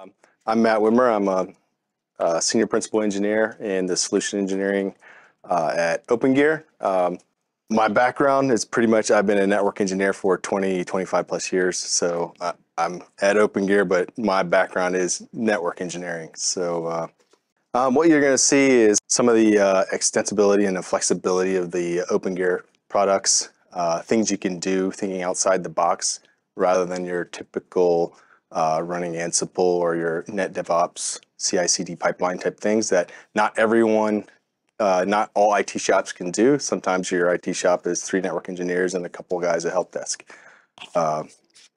Um, I'm Matt Witmer. I'm a, a, senior principal engineer in the solution engineering uh, at OpenGear. Um, my background is pretty much I've been a network engineer for 20, 25 plus years. So uh, I'm at OpenGear, but my background is network engineering. So uh, um, what you're going to see is some of the uh, extensibility and the flexibility of the OpenGear products, uh, things you can do thinking outside the box rather than your typical uh, running Ansible or your NetDevOps CI/CD pipeline type things that not everyone, uh, not all IT shops can do. Sometimes your IT shop is three network engineers and a couple guys at help desk. Uh,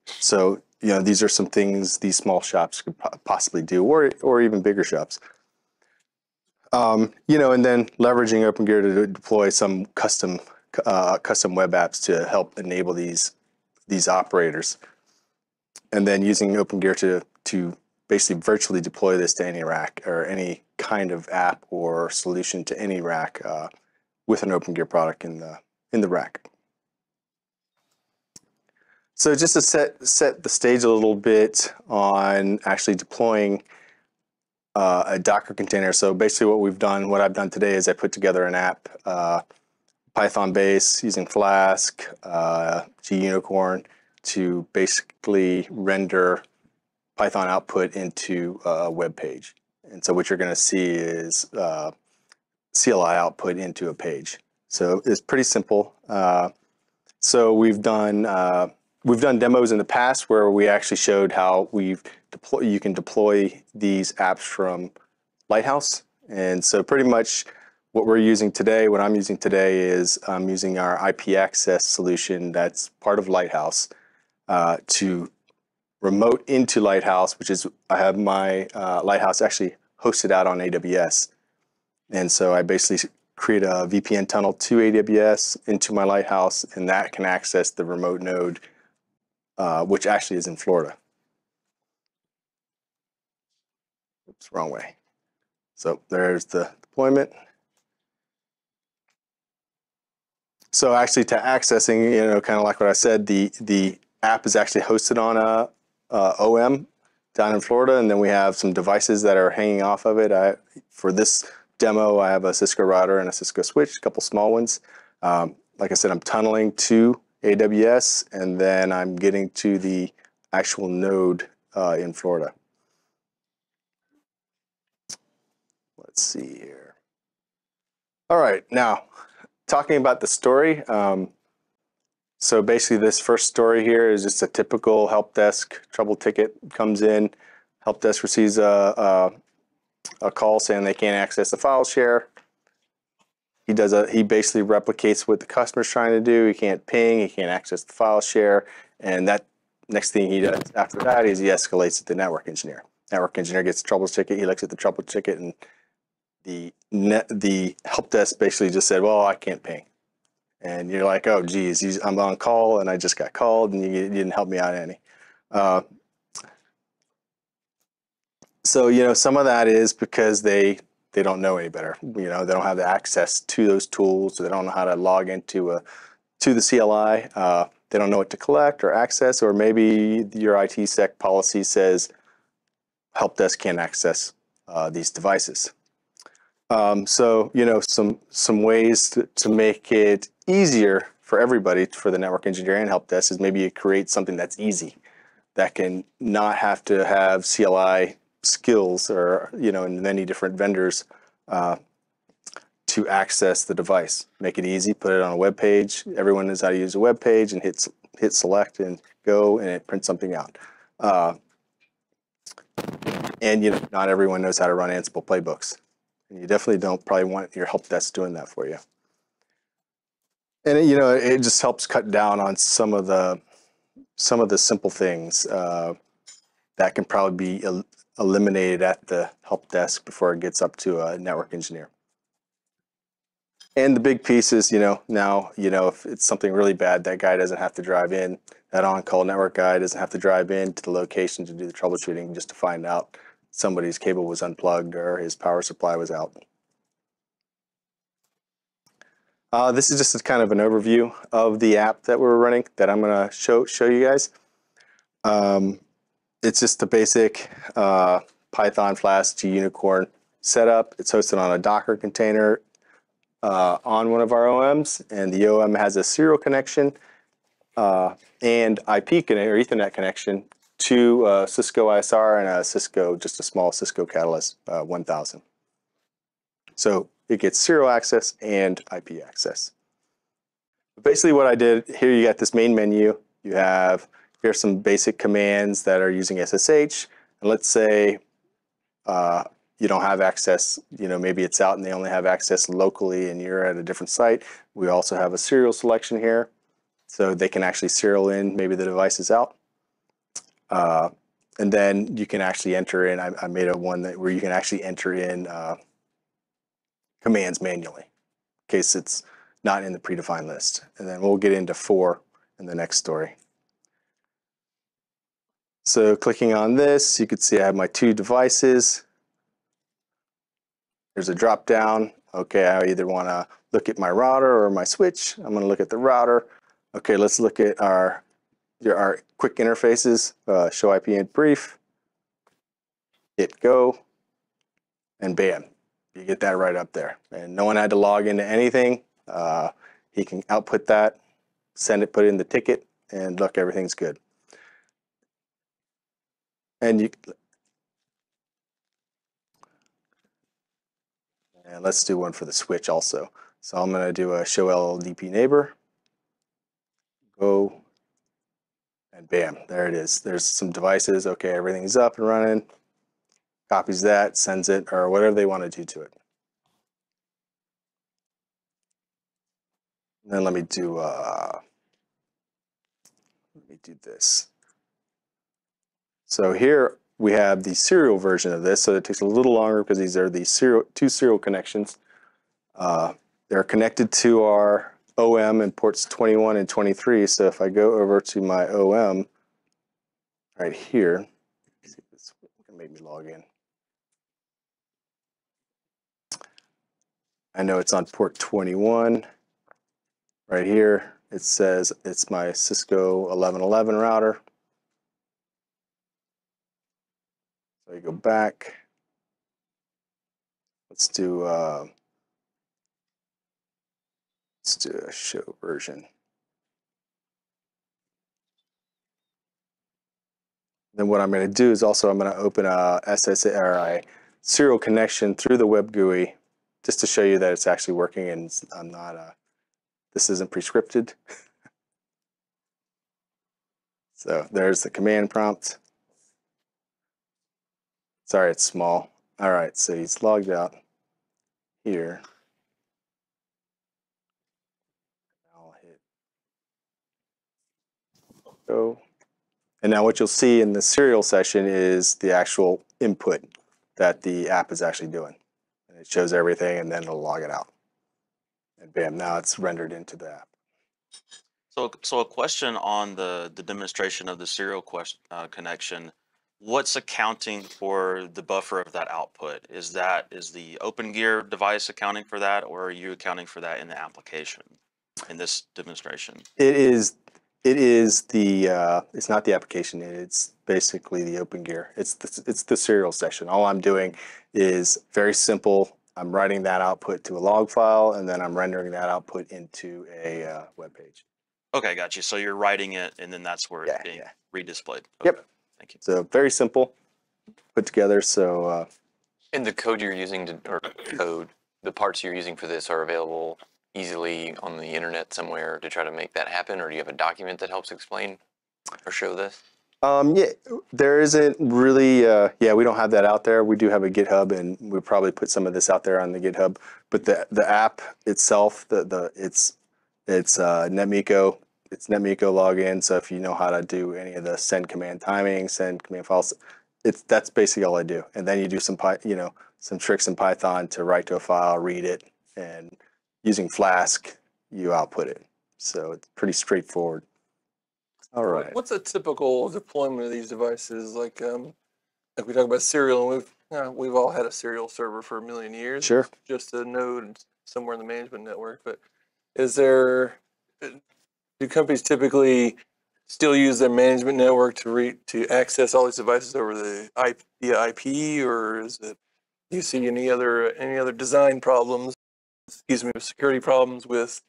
so you know these are some things these small shops could possibly do, or or even bigger shops. Um, you know, and then leveraging OpenGear to deploy some custom uh, custom web apps to help enable these these operators and then using OpenGear to, to basically virtually deploy this to any rack or any kind of app or solution to any rack uh, with an OpenGear product in the, in the rack. So just to set, set the stage a little bit on actually deploying uh, a Docker container. So basically what we've done, what I've done today is I put together an app, uh, Python base using Flask, uh, GUnicorn, to basically render Python output into a web page. And so what you're going to see is uh, CLI output into a page. So it's pretty simple. Uh, so we've done uh, we've done demos in the past where we actually showed how we've deploy you can deploy these apps from Lighthouse. And so pretty much what we're using today, what I'm using today is I'm using our IP access solution that's part of Lighthouse uh, to remote into Lighthouse, which is, I have my uh, Lighthouse actually hosted out on AWS. And so I basically create a VPN tunnel to AWS into my Lighthouse, and that can access the remote node, uh, which actually is in Florida. Oops, wrong way. So there's the deployment. So actually to accessing, you know, kind of like what I said, the, the app is actually hosted on a, a, OM down in Florida, and then we have some devices that are hanging off of it. I, for this demo, I have a Cisco router and a Cisco switch, a couple small ones. Um, like I said, I'm tunneling to AWS, and then I'm getting to the actual node uh, in Florida. Let's see here. All right, now talking about the story. Um, so basically this first story here is just a typical help desk trouble ticket comes in. Help desk receives a, a, a call saying they can't access the file share. He does a, he basically replicates what the customer's trying to do. He can't ping, he can't access the file share. And that next thing he does after that is he escalates to the network engineer. Network engineer gets the trouble ticket. He looks at the trouble ticket and the net, the help desk basically just said, well, I can't ping and you're like, oh, geez, I'm on call and I just got called and you, you didn't help me out any. Uh, so, you know, some of that is because they they don't know any better. You know, they don't have the access to those tools. So they don't know how to log into a to the CLI. Uh, they don't know what to collect or access, or maybe your IT sec policy says help desk can't access uh, these devices. Um, so, you know, some some ways to, to make it easier for everybody for the network engineer and help desk is maybe you create something that's easy that can not have to have CLI skills or you know in many different vendors uh, to access the device. Make it easy, put it on a web page. Everyone knows how to use a web page and hit hit select and go and it prints something out. Uh, and you know not everyone knows how to run Ansible playbooks. And you definitely don't probably want your help desk doing that for you. And you know, it just helps cut down on some of the some of the simple things uh, that can probably be el eliminated at the help desk before it gets up to a network engineer. And the big piece is, you know, now, you know, if it's something really bad, that guy doesn't have to drive in. That on-call network guy doesn't have to drive in to the location to do the troubleshooting just to find out somebody's cable was unplugged or his power supply was out. Uh, this is just a kind of an overview of the app that we're running that I'm going to show show you guys. Um, it's just a basic uh, Python Flask Gunicorn setup. It's hosted on a Docker container uh, on one of our OMs, and the OM has a serial connection uh, and IP or Ethernet connection to uh, Cisco ISR and a Cisco, just a small Cisco Catalyst uh, 1000. So it gets serial access and IP access. Basically, what I did here, you got this main menu. You have here's some basic commands that are using SSH. And let's say uh, you don't have access, you know, maybe it's out and they only have access locally and you're at a different site. We also have a serial selection here. So they can actually serial in, maybe the device is out. Uh, and then you can actually enter in, I, I made a one that where you can actually enter in uh, commands manually in case it's not in the predefined list. And then we'll get into four in the next story. So clicking on this, you can see I have my two devices. There's a drop down. Okay, I either want to look at my router or my switch. I'm going to look at the router. Okay, let's look at our our quick interfaces. Uh, show IP in brief. Hit go, and bam, you get that right up there. And no one had to log into anything. Uh, he can output that, send it, put it in the ticket, and look, everything's good. And you, and let's do one for the switch also. So I'm going to do a show LLDP neighbor. Go, and bam, there it is. There's some devices. Okay, everything's up and running. Copies that, sends it, or whatever they want to do to it. And then let me do, uh, let me do this. So here we have the serial version of this. So it takes a little longer because these are the serial, two serial connections. Uh, they're connected to our OM in ports 21 and 23. So if I go over to my OM right here, see if this can make me log in. I know it's on port 21. Right here, it says it's my Cisco 1111 router. So you go back. Let's do uh, let's do a show version. Then what I'm going to do is also I'm going to open a a serial connection through the web GUI just to show you that it's actually working and I'm not uh, this isn't prescripted. so there's the command prompt. Sorry, it's small. All right, so he's logged out here. I'll hit go. And now what you'll see in the serial session is the actual input that the app is actually doing. And it shows everything and then it'll log it out. And bam, now it's rendered into the app. So, so a question on the, the demonstration of the serial question, uh, connection. What's accounting for the buffer of that output? Is that, is the OpenGear device accounting for that or are you accounting for that in the application in this demonstration? It is, it is the, uh, it's not the application, it's basically the OpenGear. It's the, it's the serial session. All I'm doing is very simple. I'm writing that output to a log file and then I'm rendering that output into a uh, web page. Okay, got you. So you're writing it and then that's where it's Yeah, being yeah. redisplayed. Yep. Thank you. So very simple, put together. So uh, And the code you're using to, or code, the parts you're using for this are available easily on the internet somewhere to try to make that happen? Or do you have a document that helps explain or show this? Um, yeah, there isn't really, uh, yeah, we don't have that out there. We do have a GitHub and we probably put some of this out there on the GitHub, but the, the app itself, the, the, it's, it's, uh, NetMiko, it's NetMiko login. So if you know how to do any of the send command timing, send command files, it's, that's basically all I do. And then you do some, you know, some tricks in Python to write to a file, read it, and using Flask, you output it. So it's pretty straightforward. All right. What's a typical deployment of these devices? Like, um, like we talk about serial, and we've uh, we've all had a serial server for a million years. Sure. Just a node somewhere in the management network. But is there? uh, Do companies typically still use their management network to re, to access all these devices over the IP, via IP, or is it? Do you see any other any other design problems? Excuse me, security problems with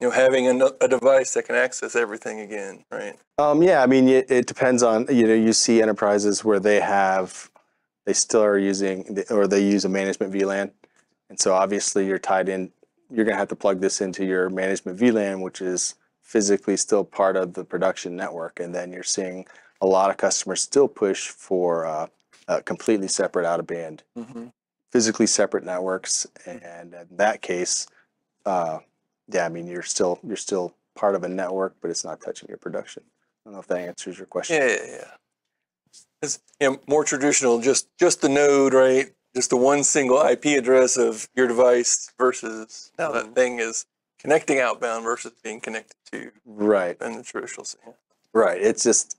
you know having a, a device that can access everything again, right? Um, yeah, I mean, it, it depends on, you know, you see enterprises where they have, they still are using, the- or they use a management VLAN. And so obviously you're tied in, you're going to have to plug this into your management VLAN, which is physically still part of the production network. And then you're seeing a lot of customers still push for uh, a completely separate out of band, Mm-hmm. Physically separate networks. And in that case, uh, yeah, I mean, you're still, you're still part of a network, but it's not touching your production. I don't know if that answers your question. Yeah, yeah, yeah. It's you know, more traditional, just just the node, right? Just the one single IP address of your device versus now that thing is connecting outbound versus being connected to Right, in the traditional sense. right. It's just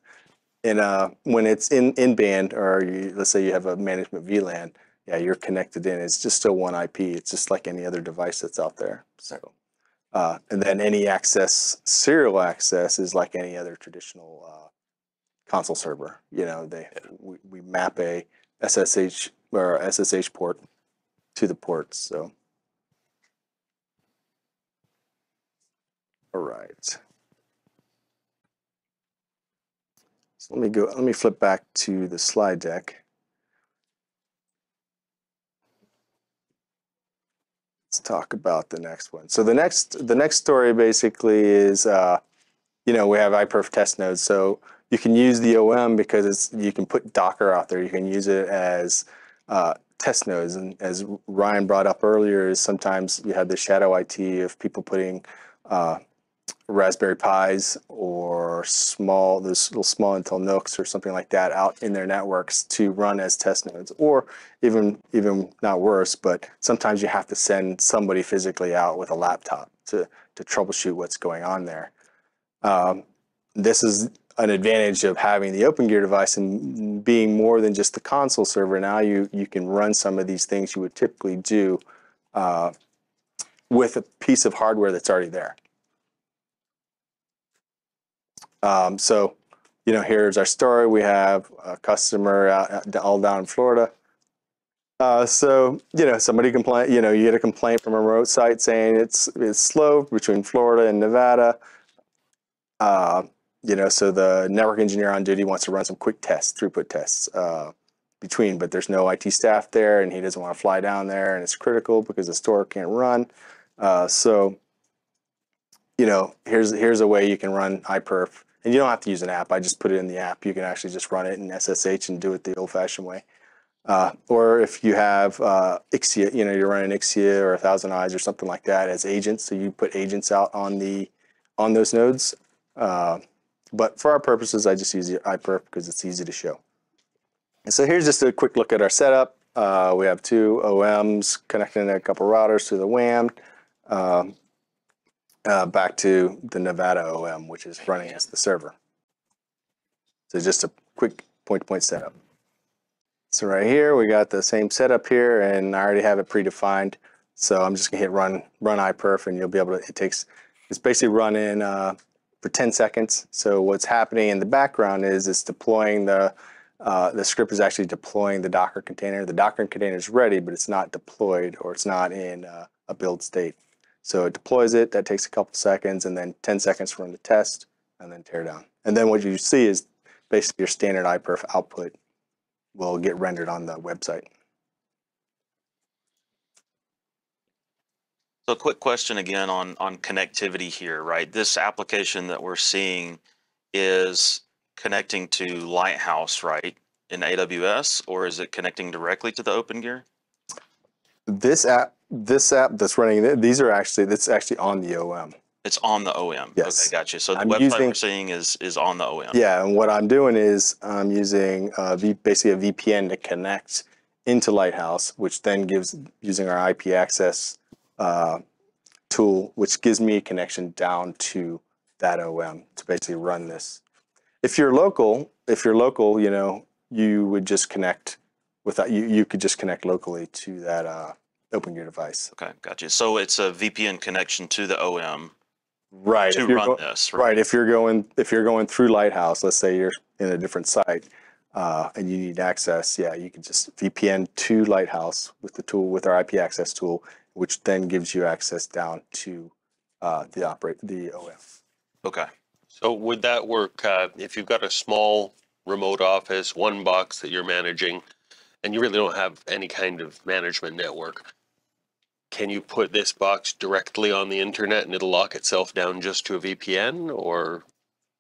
in uh when it's in in band or you, let's say you have a management VLAN, yeah, you're connected in. It's just still one IP. It's just like any other device that's out there. So, uh, and then any access, serial access, is like any other traditional uh, console server. You know, they we, we map a SSH or SSH port to the ports. So, all right. So let me go, let me flip back to the slide deck. Let's talk about the next one. So the next, the next story basically is, uh, you know, we have iPerf test nodes. So you can use the OM because it's, you can put Docker out there. You can use it as uh, test nodes. And as Ryan brought up earlier, is sometimes you have the shadow IT of people putting uh, Raspberry Pis or small, those little small Intel NUCs or something like that out in their networks to run as test nodes, or even even not worse, but sometimes you have to send somebody physically out with a laptop to to troubleshoot what's going on there. Um, this is an advantage of having the OpenGear device and being more than just the console server. Now you you can run some of these things you would typically do uh, with a piece of hardware that's already there. Um, so, you know, here's our story. We have a customer out, all down in Florida. Uh, so, you know, somebody complain, you know, you get a complaint from a remote site saying it's it's slow between Florida and Nevada. Uh, you know, so the network engineer on duty wants to run some quick tests, throughput tests uh, between, but there's no IT staff there, and he doesn't want to fly down there, and it's critical because the store can't run. Uh, so, you know, here's here's a way you can run iPerf, and you don't have to use an app. I just put it in the app. You can actually just run it in SSH and do it the old-fashioned way. Uh, or if you have uh, Ixia, you know, you're running Ixia or a ThousandEyes or something like that as agents, so you put agents out on the on those nodes. Uh, but for our purposes, I just use the iPerf because it's easy to show. And so here's just a quick look at our setup. Uh, we have two OMs connecting a couple routers to the WAN. Um, uh, back to the Nevada OM, which is running as the server. So just a quick point-to-point setup. So right here, we got the same setup here, and I already have it predefined. So I'm just gonna hit run run iPerf, and you'll be able to. It takes it's basically running uh, for 10 seconds. So what's happening in the background is it's deploying the uh, the script is actually deploying the Docker container. The Docker container is ready, but it's not deployed or it's not in uh, a build state. So it deploys it, that takes a couple seconds, and then 10 seconds to run the test, and then tear down. And then what you see is basically your standard iPerf output will get rendered on the website. So a quick question again on, on connectivity here, right? This application that we're seeing is connecting to Lighthouse, right? In AWS, or is it connecting directly to the OpenGear? This app, this app that's running, these are actually, that's actually on the OM. It's on the OM. Yes. Okay, gotcha. So the I'm website using- we're seeing is, is on the OM. Yeah, and what I'm doing is I'm using uh, v, basically a VPN to connect into Lighthouse, which then gives using our IP access uh, tool, which gives me a connection down to that OM to basically run this. If you're local, if you're local, you know, you would just connect without you. You could just connect locally to that uh, OpenGear device. Okay, gotcha. So it's a VPN connection to the OM, Right. to run go- this. Right. If you're going if you're going through Lighthouse, let's say you're in a different site uh, and you need access, yeah, you can just VPN to Lighthouse with the tool with our IP access tool, which then gives you access down to uh, the operate the OM. Okay. So would that work, uh, if you've got a small remote office, one box that you're managing, and you really don't have any kind of management network? Can you put this box directly on the internet and it'll lock itself down just to a VPN or?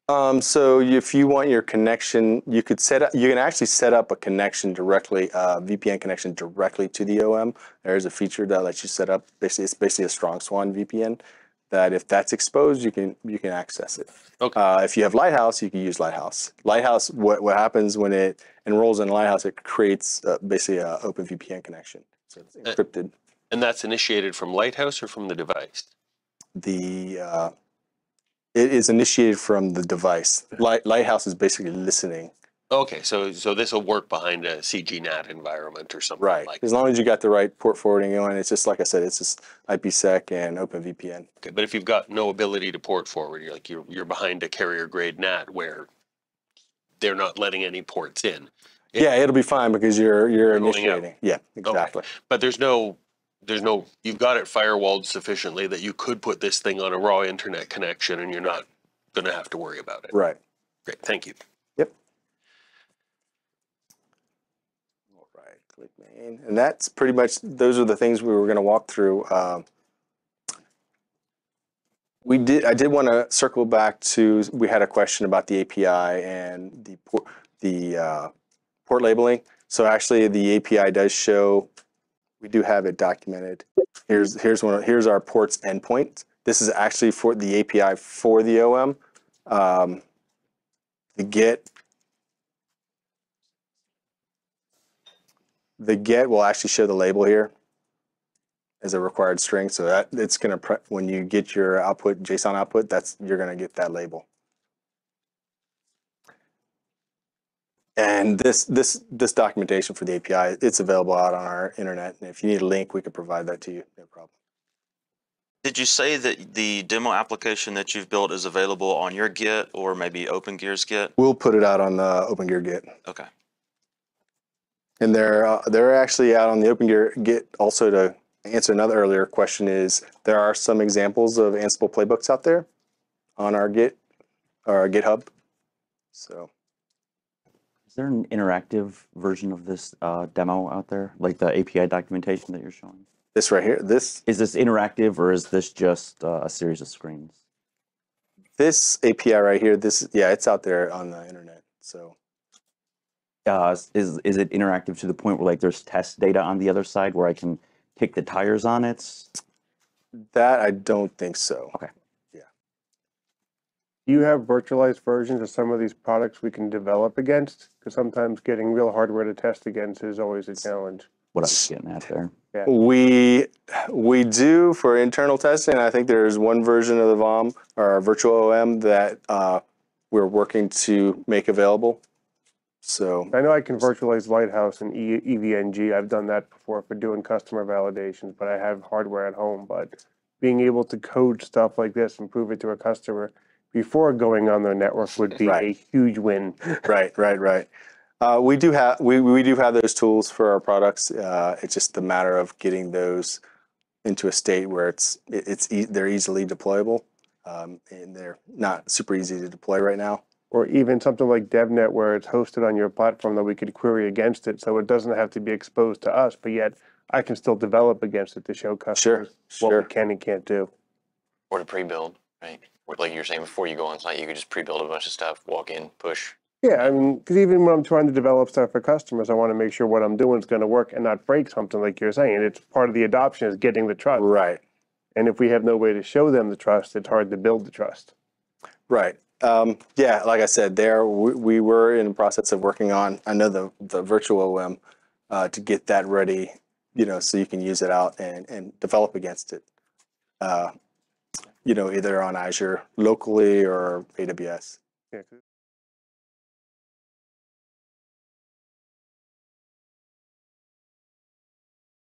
Um, so if you want your connection, you could set up. You can actually set up a connection directly, uh, VPN connection directly to the OM. There's a feature that lets you set up. Basically, it's basically a strongSwan VPN. That if that's exposed, you can you can access it. Okay. Uh, if you have Lighthouse, you can use Lighthouse. Lighthouse. What what happens when it enrolls in Lighthouse? It creates uh, basically an OpenVPN connection. So it's encrypted. And that's initiated from Lighthouse or from the device? The uh, it is initiated from the device. Light, Lighthouse is basically listening. Okay, so, so this will work behind a CGNAT environment or something Right. like As long as you got the right port forwarding on, it's just like I said, it's just IPsec and OpenVPN. Okay, but if you've got no ability to port forward, you're like, you're, you're behind a carrier grade NAT where they're not letting any ports in. Yeah. Yeah, it'll be fine because you're you're You're going out. initiating. Yeah, exactly. But there's no, there's no, you've got it firewalled sufficiently that you could put this thing on a raw internet connection and you're not gonna have to worry about it. Right. Great, thank you. Yep. All right, click main, and that's pretty much those are the things we were going to walk through. Um, we did. I did want to circle back to. We had a question about the API and the port, the uh, port labeling. So actually, the API does show. We do have it documented. Here's here's one. Here's our ports endpoint. This is actually for the API for the OM. Um, the get the get will actually show the label here as a required string so that it's going to when you get your output json output that's you're going to get that label and this this this documentation for the api it's available out on our internet and if you need a link we could provide that to you no problem Did you say that the demo application that you've built is available on your Git or maybe OpenGear's Git? we'll put it out on the open gear git Okay. And they're uh, they're actually out on the Open Gear Git also to answer another earlier question is there are some examples of Ansible playbooks out there on our Git or our GitHub. So Is there an interactive version of this uh, demo out there, like the API documentation that you're showing? this right here, this Is this interactive or is this just uh, a series of screens? this API right here, this yeah, it's out there on the internet. So Uh, is is it interactive to the point where like there's test data on the other side where I can kick the tires on it? that I don't think so. Do you have virtualized versions of some of these products we can develop against? Because sometimes getting real hardware to test against is always a challenge. What I was getting at there. We we do for internal testing. I think there's one version of the VOM or virtual OM that uh, we're working to make available. So I know I can virtualize Lighthouse and e- EVE-NG. I've done that before for doing customer validations, but I have hardware at home. But being able to code stuff like this and prove it to a customer before going on their network would be a huge win. right, right, right. Uh, we do have we, we do have those tools for our products. Uh, it's just a matter of getting those into a state where it's it, it's e- they're easily deployable, um, and they're not super easy to deploy right now. Or even something like DevNet where it's hosted on your platform that we could query against it. So it doesn't have to be exposed to us, but yet I can still develop against it to show Sure, customers what sure. we can and can't do. Or to pre-build, right? Or like you were saying, before you go on site, you could just pre-build a bunch of stuff, walk in, push. Yeah, I mean, because even when I'm trying to develop stuff for customers, I want to make sure what I'm doing is going to work and not break something like you're saying. It's part of the adoption is getting the trust. Right, And if we have no way to show them the trust, it's hard to build the trust. right. Um, yeah, like I said, there we, we were in the process of working on. I know the the virtual OM uh, to get that ready, you know, so you can use it out and and develop against it. Uh, you know, either on Azure locally or AWS. Yeah,